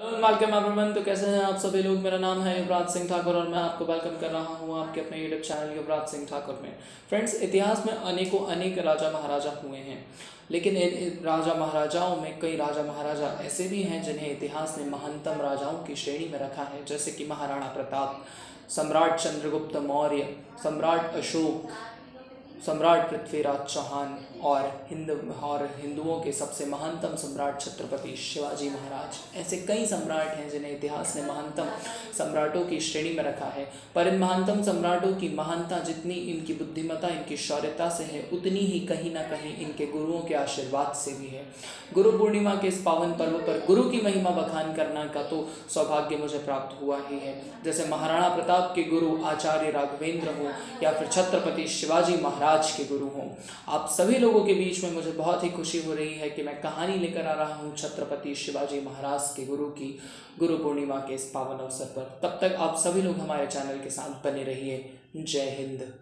माल तो कैसे हैं आप सभी लोग? मेरा नाम है युवराज सिंह ठाकुर और मैं आपको वेलकम कर रहा हूँ आपके अपने यूट्यूब चैनल युवराज सिंह ठाकुर में। फ्रेंड्स इतिहास में अनेकों, अनेक राजा महाराजा हुए हैं, लेकिन इन राजा महाराजाओं में कई राजा महाराजा ऐसे भी हैं जिन्हें इतिहास ने महानतम राजाओं की श्रेणी में रखा है, जैसे कि महाराणा प्रताप, सम्राट चंद्रगुप्त मौर्य, सम्राट अशोक सम्राट पृथ्वीराज चौहान और हिंद और हिंदुओं के सबसे महानतम सम्राट छत्रपति शिवाजी महाराज। ऐसे कई सम्राट हैं जिन्हें इतिहास ने महानतम सम्राटों की श्रेणी में रखा है। पर इन महानतम सम्राटों की महानता जितनी इनकी बुद्धिमता इनकी शौर्यता से है, उतनी ही कहीं ना कहीं इनके गुरुओं के आशीर्वाद से भी है। गुरु पूर्णिमा के इस पावन पर्व पर गुरु की महिमा बखान करना का तो सौभाग्य मुझे प्राप्त हुआ ही है। जैसे महाराणा प्रताप के गुरु आचार्य राघवेंद्र हो या फिर छत्रपति शिवाजी महाराज के गुरु हूँ। आप सभी लोगों के बीच में मुझे बहुत ही खुशी हो रही है कि मैं कहानी लेकर आ रहा हूँ छत्रपति शिवाजी महाराज के गुरु की, गुरु पूर्णिमा के इस पावन अवसर पर। तब तक आप सभी लोग हमारे चैनल के साथ बने रहिए। जय हिंद।